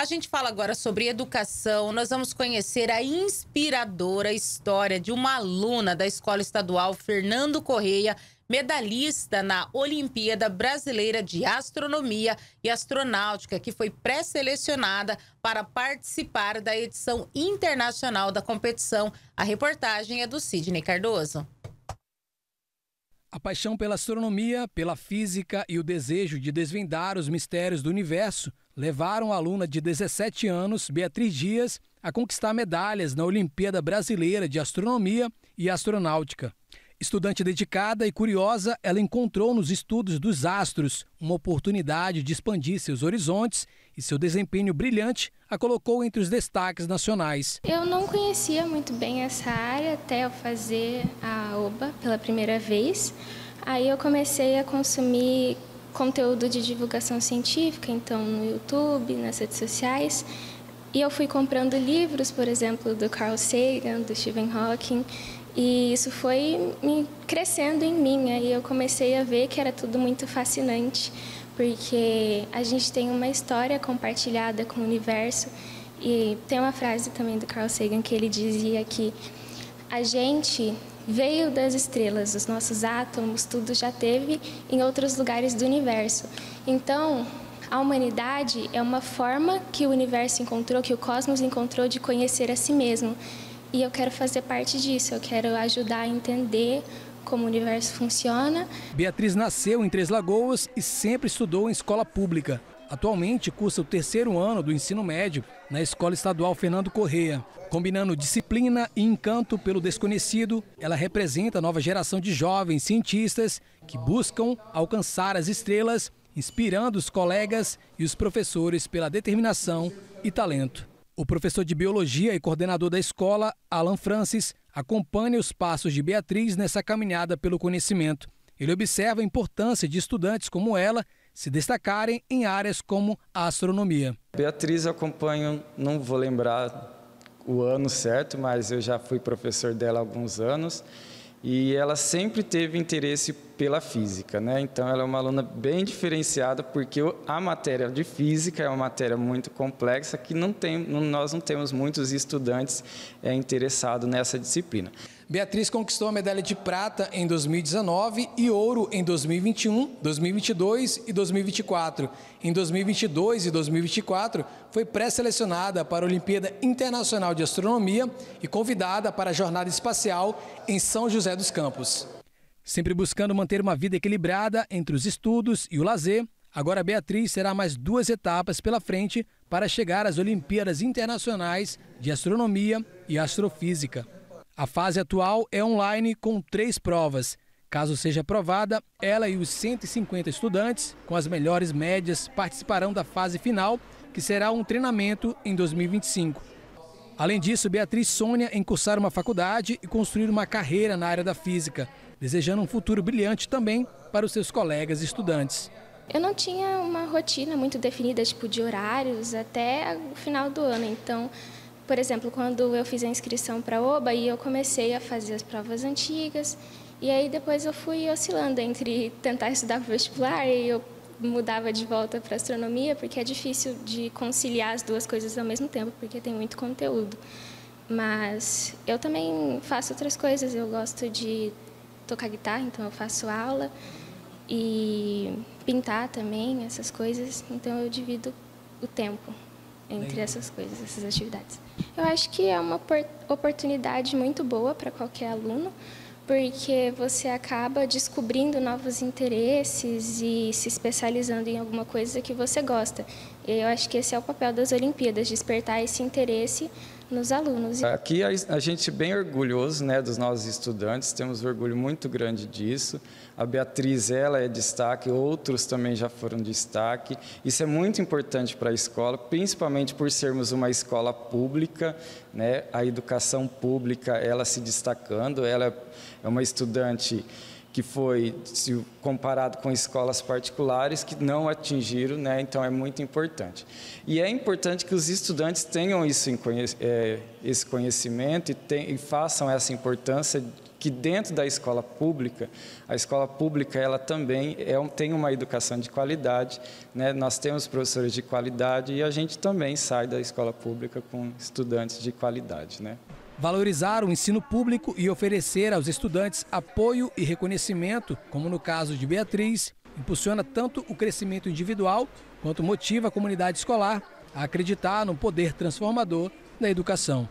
A gente fala agora sobre educação. Nós vamos conhecer a inspiradora história de uma aluna da Escola Estadual Fernando Correia, medalhista na Olimpíada Brasileira de Astronomia e Astronáutica, que foi pré-selecionada para participar da edição internacional da competição. A reportagem é do Sidney Cardoso. A paixão pela astronomia, pela física e o desejo de desvendar os mistérios do universo levaram a aluna de 17 anos, Beatriz Dias, a conquistar medalhas na Olimpíada Brasileira de Astronomia e Astronáutica. Estudante dedicada e curiosa, ela encontrou nos estudos dos astros uma oportunidade de expandir seus horizontes e seu desempenho brilhante a colocou entre os destaques nacionais. Eu não conhecia muito bem essa área até eu fazer a OBA pela primeira vez. Aí eu comecei a consumir conteúdo de divulgação científica, então no YouTube, nas redes sociais. E eu fui comprando livros, por exemplo, do Carl Sagan, do Stephen Hawking, e isso foi crescendo em mim. Aí eu comecei a ver que era tudo muito fascinante, porque a gente tem uma história compartilhada com o universo. E tem uma frase também do Carl Sagan que ele dizia que a gente veio das estrelas, os nossos átomos, tudo já teve em outros lugares do universo. Então, a humanidade é uma forma que o universo encontrou, que o cosmos encontrou de conhecer a si mesmo. E eu quero fazer parte disso, eu quero ajudar a entender como o universo funciona. Beatriz nasceu em Três Lagoas e sempre estudou em escola pública. Atualmente cursa o terceiro ano do ensino médio na Escola Estadual Fernando Correia. Combinando disciplina e encanto pelo desconhecido, ela representa a nova geração de jovens cientistas que buscam alcançar as estrelas, inspirando os colegas e os professores pela determinação e talento. O professor de biologia e coordenador da escola, Alan Francis, acompanha os passos de Beatriz nessa caminhada pelo conhecimento. Ele observa a importância de estudantes como ela se destacarem em áreas como a astronomia. Beatriz acompanho, não vou lembrar o ano certo, mas eu já fui professor dela há alguns anos e ela sempre teve interesse pela física, né? Então ela é uma aluna bem diferenciada porque a matéria de física é uma matéria muito complexa que não tem, nós não temos muitos estudantes é, interessados nessa disciplina. Beatriz conquistou a medalha de prata em 2019 e ouro em 2021, 2022 e 2024. Em 2022 e 2024, foi pré-selecionada para a Olimpíada Internacional de Astronomia e convidada para a jornada espacial em São José dos Campos. Sempre buscando manter uma vida equilibrada entre os estudos e o lazer, agora Beatriz terá mais duas etapas pela frente para chegar às Olimpíadas Internacionais de Astronomia e Astrofísica. A fase atual é online com três provas. Caso seja aprovada, ela e os 150 estudantes com as melhores médias participarão da fase final, que será um treinamento em 2025. Além disso, Beatriz sonha em cursar uma faculdade e construir uma carreira na área da física, desejando um futuro brilhante também para os seus colegas estudantes. Eu não tinha uma rotina muito definida, tipo de horários, até o final do ano, então por exemplo, quando eu fiz a inscrição para a OBA e eu comecei a fazer as provas antigas, e aí depois eu fui oscilando entre tentar estudar para o vestibular e eu mudava de volta para astronomia, porque é difícil de conciliar as duas coisas ao mesmo tempo, porque tem muito conteúdo. Mas eu também faço outras coisas, eu gosto de tocar guitarra, então eu faço aula e pintar também, essas coisas, então eu divido o tempo entre essas coisas, essas atividades. Eu acho que é uma oportunidade muito boa para qualquer aluno, porque você acaba descobrindo novos interesses e se especializando em alguma coisa que você gosta. Eu acho que esse é o papel das Olimpíadas, despertar esse interesse nos alunos. Aqui a gente bem orgulhoso né, dos nossos estudantes, temos orgulho muito grande disso. A Beatriz, ela é destaque, outros também já foram destaque. Isso é muito importante para a escola, principalmente por sermos uma escola pública, né, a educação pública, ela se destacando, ela é uma estudante que foi se comparado com escolas particulares que não atingiram, né? então é muito importante. E é importante que os estudantes tenham isso é, esse conhecimento e, tem, e façam essa importância que dentro da escola pública, a escola pública ela também é, tem uma educação de qualidade, né? nós temos professores de qualidade e a gente também sai da escola pública com estudantes de qualidade. Né? Valorizar o ensino público e oferecer aos estudantes apoio e reconhecimento, como no caso de Beatriz, impulsiona tanto o crescimento individual quanto motiva a comunidade escolar a acreditar no poder transformador da educação.